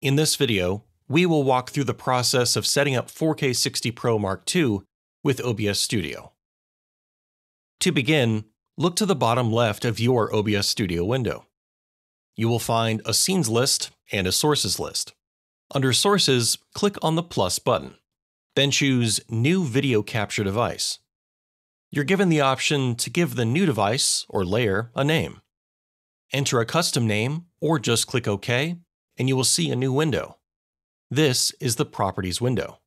In this video, we will walk through the process of setting up 4K 60 Pro Mark II with OBS Studio. To begin, look to the bottom left of your OBS Studio window. You will find a scenes list and a sources list. Under Sources, click on the plus button. Then choose New Video Capture Device. You're given the option to give the new device or layer a name. Enter a custom name or just click OK, and you will see a new window. This is the Properties window.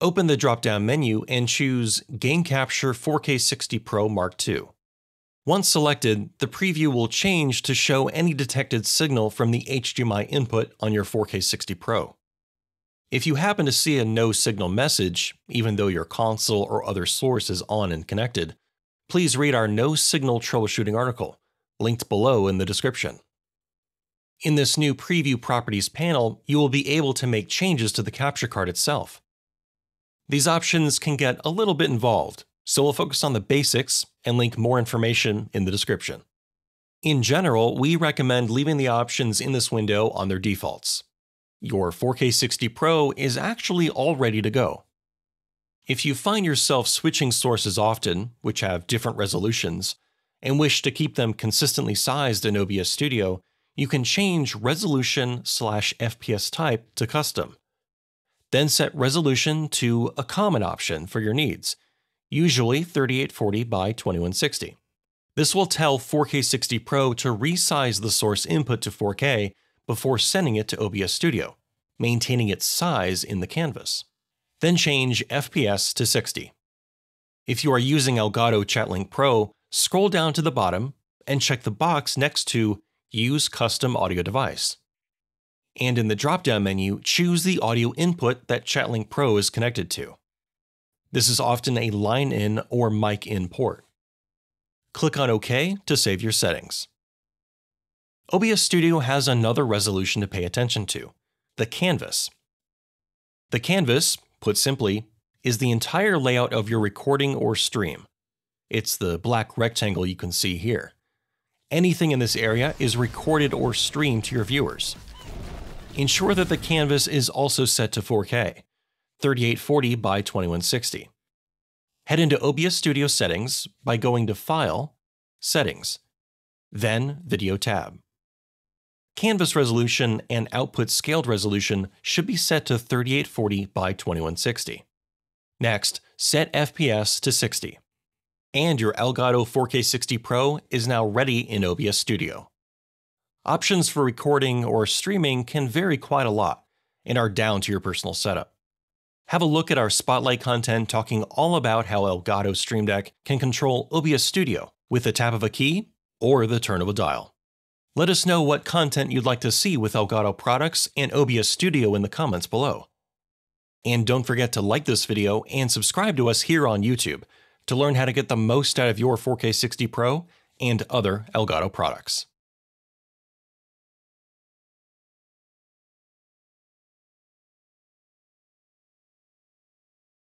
Open the drop-down menu and choose Game Capture 4K 60 Pro Mark II. Once selected, the preview will change to show any detected signal from the HDMI input on your 4K 60 Pro. If you happen to see a no signal message, even though your console or other source is on and connected, please read our no signal troubleshooting article, linked below in the description. In this new Preview Properties panel, you will be able to make changes to the capture card itself. These options can get a little bit involved, so we'll focus on the basics and link more information in the description. In general, we recommend leaving the options in this window on their defaults. Your 4K 60 Pro is actually all ready to go. If you find yourself switching sources often, which have different resolutions, and wish to keep them consistently sized in OBS Studio, you can change resolution slash FPS type to custom. Then set resolution to a common option for your needs, usually 3840 by 2160. This will tell 4K 60 Pro to resize the source input to 4K before sending it to OBS Studio, maintaining its size in the canvas. Then change FPS to 60. If you are using Elgato ChatLink Pro, scroll down to the bottom and check the box next to Use Custom Audio Device. And in the drop-down menu, choose the audio input that ChatLink Pro is connected to. This is often a line-in or mic-in port. Click on OK to save your settings. OBS Studio has another resolution to pay attention to, the canvas. The canvas, put simply, is the entire layout of your recording or stream. It's the black rectangle you can see here. Anything in this area is recorded or streamed to your viewers. Ensure that the canvas is also set to 4K, 3840 by 2160. Head into OBS Studio Settings by going to File, Settings, then Video tab. Canvas resolution and output scaled resolution should be set to 3840 by 2160. Next, set FPS to 60. And your Elgato 4K 60 Pro is now ready in OBS Studio. Options for recording or streaming can vary quite a lot and are down to your personal setup. Have a look at our spotlight content talking all about how Elgato Stream Deck can control OBS Studio with the tap of a key or the turn of a dial. Let us know what content you'd like to see with Elgato products and OBS Studio in the comments below. And don't forget to like this video and subscribe to us here on YouTube to learn how to get the most out of your 4K 60 Pro and other Elgato products.